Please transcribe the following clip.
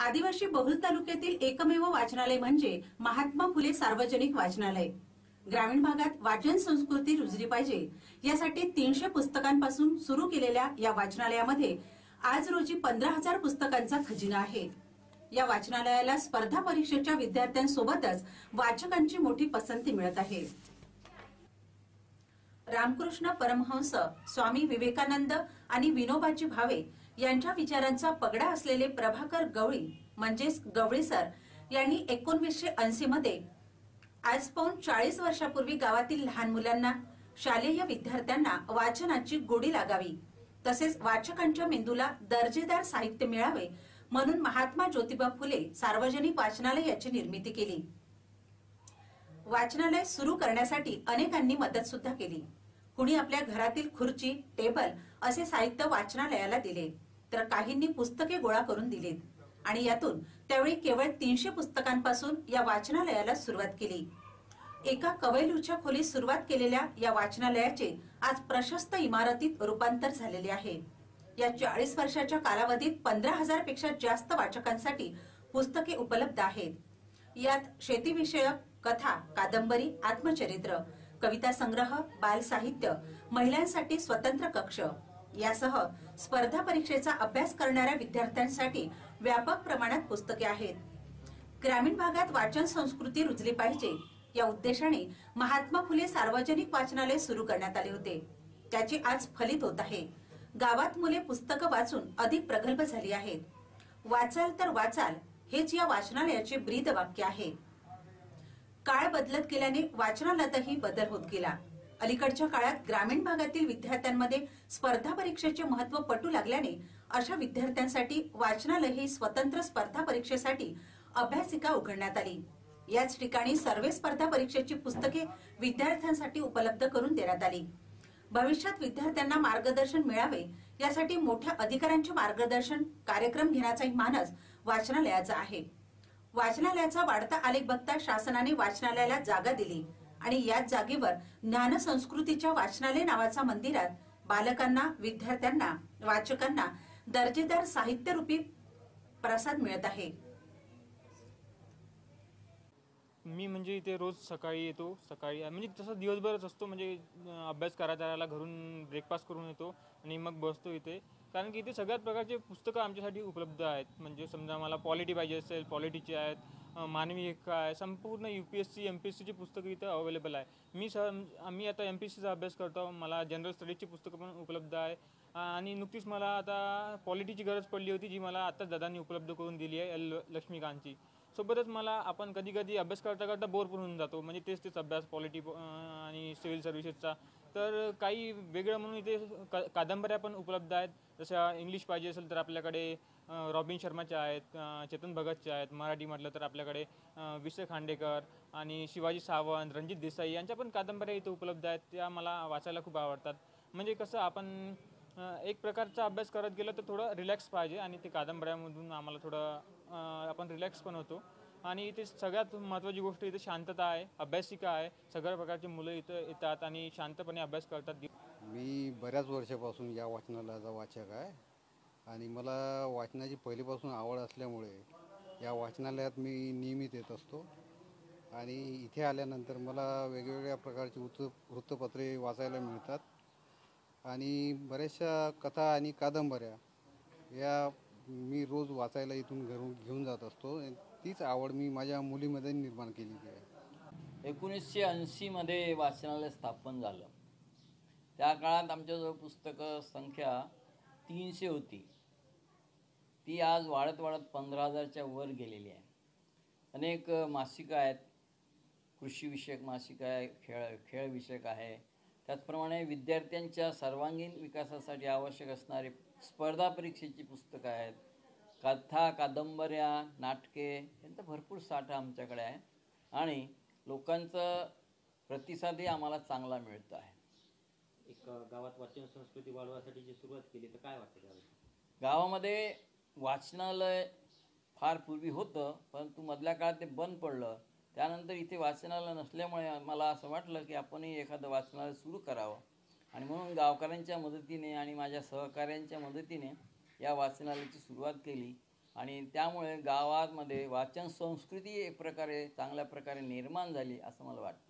आदिवासी बहुल तालुक्यातील एकमेव वाचनालय म्हणजे महात्मा फुले सार्वजनिक वाचनालय. ग्रामीण भागात वाचन संस्कृती रुजली पाहिजे. यासाठी तीनशे पुस्तकांपासून सुरू केलेल्या या वाचनालयामध्ये आज रोजी पंधरा हजार पुस्तकांचा खजिना आहे. या वाचनालयाला स्पर्धा परीक्षेच्या विद्यार्थ्यांसोबतच वाचकांची मोठी पसंती मिळत आहे. रामकृष्ण परमहंस स्वामी विवेकानंद आणि विनोबाजी भावे यांच्या विचारांचा पगडा असलेले प्रभाकर गवळी म्हणजेच गवळी सर यांनी एकोणवीसशे ऐंशी मध्ये आज पाहून चाळीस वर्षापूर्वी गावातील लहान मुलांना शालेय विद्यार्थ्यांना वाचनाची गोडी लागावी. तसेच वाचकांच्या मेंदूला दर्जेदार साहित्य मिळावे म्हणून महात्मा ज्योतिबा फुले सार्वजनिक वाचनालय याची निर्मिती केली. वाचनालय सुरू करण्यासाठी अनेकांनी मदत सुद्धा केली. कुणी आपल्या घरातील खुर्ची टेबल असे साहित्य वाचनालयाला दिले तर काहींनी पुस्तके गोळा करून दिलीत. आणि यातून त्यावेळी केवळ तीनशे पुस्तकांपासून या वाचनालयाला सुरुवात केली. एका कवैलूच्या खोलीत सुरुवात केलेल्या या वाचनालयाचे आज प्रशस्त इमारतीत रूपांतर झालेले आहे. या चाळीस वर्षाच्या कालावधीत पंधरा हजारपेक्षा जास्त वाचकांसाठी पुस्तके उपलब्ध आहेत. यात शेतीविषयक कथा कादंबरी आत्मचरित्र कविता संग्रह बाल साहित्य महिलांसाठी स्वतंत्र कक्ष यासह स्पर्धा परीक्षेचा अभ्यास करणाऱ्या विद्यार्थ्यांसाठी व्यापक प्रमाणात पुस्तके आहेत. ग्रामीण भागात वाचन संस्कृती रुजली पाहिजे या उद्देशाने महात्मा फुले सार्वजनिक वाचनालय सुरू करण्यात आले होते. त्याची आज फलित होत आहे. गावात मुले पुस्तकं वाचून अधिक प्रगल्भ झाली आहेत. वाचाल तर वाचाल हेच या वाचनालयाचे ब्रीद वाक्य आहे. काळ बदलत गेल्याने वाचनालयातही बदल होत गेला. अलीकडच्या काळात ग्रामीण भागातील विद्यार्थ्यांमध्ये स्पर्धा परीक्षेचे महत्त्व पटू लागल्याने अशा विद्यार्थ्यांसाठी वाचनालय ही स्वतंत्र स्पर्धा परीक्षेसाठी अभ्यासिका उघडण्यात आली. याच ठिकाणी सर्वे स्पर्धा परीक्षेची पुस्तके विद्यार्थ्यांसाठी उपलब्ध करून देण्यात आली. भविष्यात विद्यार्थ्यांना मार्गदर्शन मिळावे यासाठी मोठ्या अधिकाऱ्यांचे मार्गदर्शन कार्यक्रम घेण्याचाही मानस वाचनालयाचा आहे. वाचनालयाचा वाढता आलेख बघता शासनाने वाचनालयाला जागा दिली. आणि याच जागेवर ज्ञान संस्कृतीच्या वाचनालय नावाचा मंदिरात बालकांना विद्यार्थ्यांना वाचकांना दर्जेदार साहित्यरूपी प्रसाद मिळत आहे. मी म्हणजे इथे रोज सकाळी येतो. सकाळी म्हणजे तसं दिवसभरच असतो. म्हणजे अभ्यास करायला घरून ब्रेकफास्ट करून येतो. आणि मग बसतो इथे. कारण की इथे सगळ्याच प्रकारचे पुस्तकं आमच्यासाठी उपलब्ध आहेत. म्हणजे समजा मला पॉलिटी पाहिजे असेल पॉलिटीची आहेत मानवी हक्क आहे संपूर्ण U P S C M P S सीची पुस्तकं इथं अवेलेबल आहे. मी स आम्ही आता एम पी एस सीचा अभ्यास करतो. मला जनरल स्टडीजची पुस्तकं पण उपलब्ध आहे. आणि नुकतीच मला आता पॉलिटीची गरज पडली होती जी मला आत्ताच दादांनी उपलब्ध करून दिली आहे एल लक्ष्मीकांतची. सोबतच मला आपण कधी कधी अभ्यास करता करता बोर पण होऊन जातो. म्हणजे तेच तेच अभ्यास पॉलिटी आणि सिव्हिल सर्व्हिसेसचा तर काही वेगळं म्हणून इथे क कादंबऱ्या पण उपलब्ध आहेत. जशा इंग्लिश पाहिजे असेल तर आपल्याकडे रॉबिन शर्माच्या आहेत चेतन भगतच्या आहेत. मराठी म्हटलं तर आपल्याकडे विषय खांडेकर आणि शिवाजी सावंत रणजित देसाई यांच्या पण कादंबऱ्या इथे उपलब्ध आहेत. त्या मला वाचायला खूप आवडतात. म्हणजे कसं आपण एक प्रकारचा अभ्यास करत गेलं तर थोडं रिलॅक्स पाहिजे आणि ते कादंबऱ्यामधून आम्हाला थोडं आपण रिलॅक्स पण होतो. आणि इथे सगळ्यात महत्त्वाची गोष्ट इथे शांतता आहे अभ्यासिका आहे. सगळ्या प्रकारची मुलं इथं येतात आणि शांतपणे अभ्यास करतात. मी बऱ्याच वर्षापासून या वाचनालयाचा वाचक आहे. आणि मला वाचनाची पहिलीपासून आवड असल्यामुळे या वाचनालयात मी नियमित येत असतो. आणि इथे आल्यानंतर मला वेगवेगळ्या प्रकारची वृत्त वृत्तपत्रे वाचायला मिळतात. आणि बऱ्याचशा कथा आणि कादंबऱ्या या मी रोज वाचायला इथून घरून घेऊन जात असतो. तीच आवड मी माझ्या मुलीमध्ये निर्माण केलेली आहे. एकोणीसशे ऐंशीमध्ये वाचनालय स्थापन झालं. त्या काळात आमच्याजवळ पुस्तकं संख्या तीनशे होती. ती आज वाढत वाढत पंधरा हजारच्या वर गेलेली आहे. अनेक मासिकं आहेत. कृषीविषयक मासिकं आहे खेळ खेळविषयक आहे त्याचप्रमाणे विद्यार्थ्यांच्या सर्वांगीण विकासासाठी आवश्यक असणारे स्पर्धा परीक्षेची पुस्तकं आहेत. कथा कादंबऱ्या नाटके यांचा भरपूर साठा आमच्याकडे आहे. आणि लोकांचा प्रतिसादही आम्हाला चांगला मिळतो आहे. एक गावात वाचन संस्कृती वाढवण्यासाठी जी सुरुवात केली तर काय वाटतं गावामध्ये वाचनालय फार पूर्वी होतं परंतु मधल्या काळात ते बंद पडलं. त्यानंतर इथे वाचनालय नसल्यामुळे मला असं वाटलं की आपणही एखादं वाचनालय सुरू करावं. आणि म्हणून गावकऱ्यांच्या मदतीने आणि माझ्या सहकाऱ्यांच्या मदतीने या वाचनालयाची सुरुवात केली. आणि त्यामुळे गावामध्ये वाचन संस्कृती एक प्रकारे चांगल्या प्रकारे निर्माण झाली असं मला वाटतं.